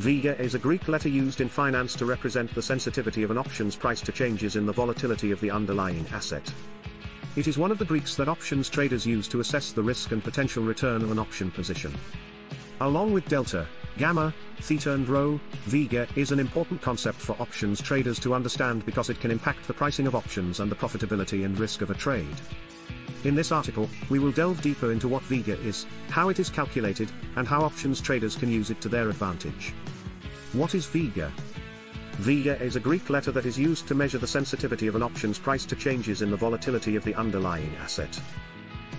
Vega is a Greek letter used in finance to represent the sensitivity of an option's price to changes in the volatility of the underlying asset. It is one of the Greeks that options traders use to assess the risk and potential return of an option position. Along with delta, gamma, theta and rho, Vega is an important concept for options traders to understand because it can impact the pricing of options and the profitability and risk of a trade. In this article, we will delve deeper into what Vega is, how it is calculated, and how options traders can use it to their advantage. What is Vega? Vega is a Greek letter that is used to measure the sensitivity of an option's price to changes in the volatility of the underlying asset.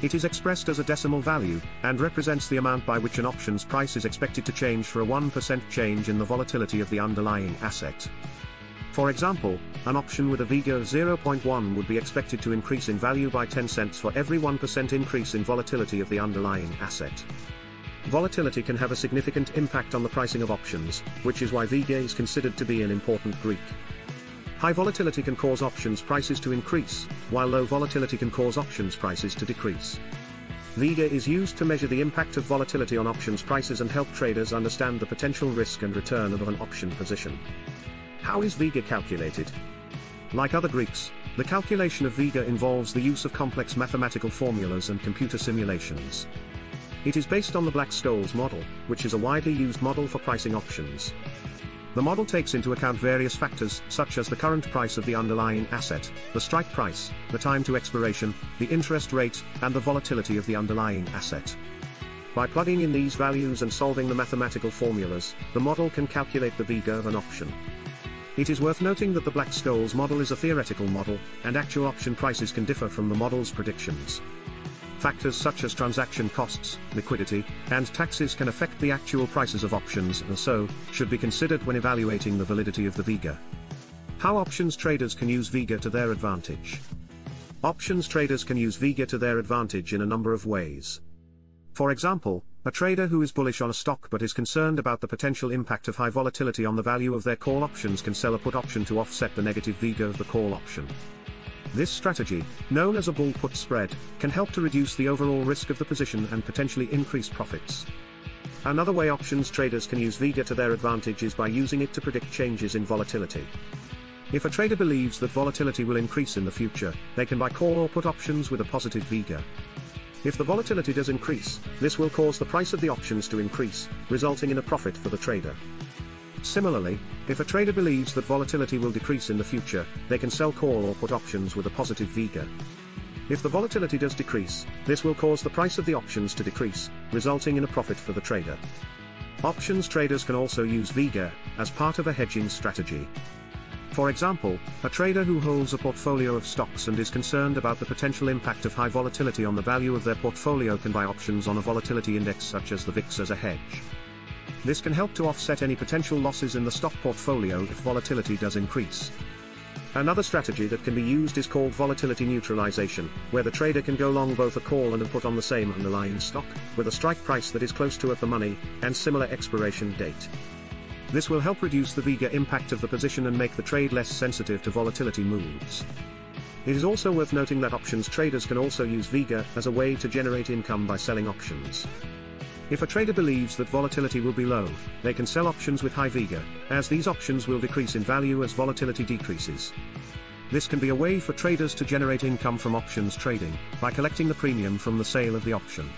It is expressed as a decimal value, and represents the amount by which an option's price is expected to change for a 1% change in the volatility of the underlying asset. For example, an option with a Vega of 0.1 would be expected to increase in value by 10 cents for every 1% increase in volatility of the underlying asset. Volatility can have a significant impact on the pricing of options, which is why Vega is considered to be an important Greek. High volatility can cause options prices to increase, while low volatility can cause options prices to decrease. Vega is used to measure the impact of volatility on options prices and help traders understand the potential risk and return of an option position. How is Vega calculated? Like other Greeks, the calculation of Vega involves the use of complex mathematical formulas and computer simulations. It is based on the Black-Scholes model, which is a widely used model for pricing options. The model takes into account various factors, such as the current price of the underlying asset, the strike price, the time to expiration, the interest rate, and the volatility of the underlying asset. By plugging in these values and solving the mathematical formulas, the model can calculate the Vega of an option. It is worth noting that the Black-Scholes model is a theoretical model, and actual option prices can differ from the model's predictions. Factors such as transaction costs, liquidity, and taxes can affect the actual prices of options and so, should be considered when evaluating the validity of the Vega. How options traders can use Vega to their advantage. Options traders can use Vega to their advantage in a number of ways. For example, a trader who is bullish on a stock but is concerned about the potential impact of high volatility on the value of their call options can sell a put option to offset the negative Vega of the call option. This strategy, known as a bull put spread, can help to reduce the overall risk of the position and potentially increase profits. Another way options traders can use Vega to their advantage is by using it to predict changes in volatility. If a trader believes that volatility will increase in the future, they can buy call or put options with a positive Vega. If the volatility does increase, this will cause the price of the options to increase, resulting in a profit for the trader. Similarly, if a trader believes that volatility will decrease in the future, they can sell call or put options with a positive Vega. If the volatility does decrease, this will cause the price of the options to decrease, resulting in a profit for the trader. Options traders can also use Vega as part of a hedging strategy. For example, a trader who holds a portfolio of stocks and is concerned about the potential impact of high volatility on the value of their portfolio can buy options on a volatility index such as the VIX as a hedge. This can help to offset any potential losses in the stock portfolio if volatility does increase. Another strategy that can be used is called volatility neutralization, where the trader can go long both a call and a put on the same underlying stock, with a strike price that is close to at the money, and similar expiration date. This will help reduce the Vega impact of the position and make the trade less sensitive to volatility moves. It is also worth noting that options traders can also use Vega as a way to generate income by selling options. If a trader believes that volatility will be low, they can sell options with high Vega, as these options will decrease in value as volatility decreases. This can be a way for traders to generate income from options trading, by collecting the premium from the sale of the option.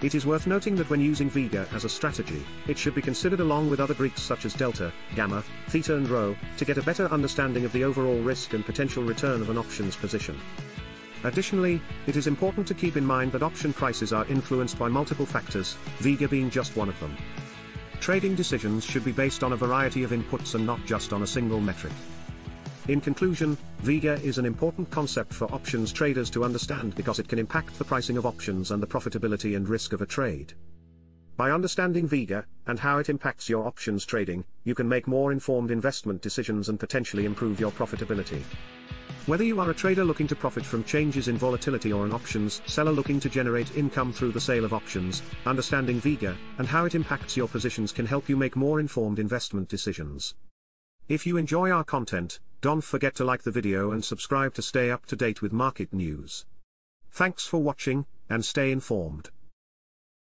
It is worth noting that when using Vega as a strategy, it should be considered along with other Greeks such as delta, gamma, theta and rho, to get a better understanding of the overall risk and potential return of an options position. Additionally, it is important to keep in mind that option prices are influenced by multiple factors, Vega being just one of them. Trading decisions should be based on a variety of inputs and not just on a single metric. In conclusion, Vega is an important concept for options traders to understand because it can impact the pricing of options and the profitability and risk of a trade. By understanding Vega, and how it impacts your options trading, you can make more informed investment decisions and potentially improve your profitability. Whether you are a trader looking to profit from changes in volatility or an options seller looking to generate income through the sale of options, understanding Vega and how it impacts your positions can help you make more informed investment decisions. If you enjoy our content, don't forget to like the video and subscribe to stay up to date with market news. Thanks for watching, and stay informed.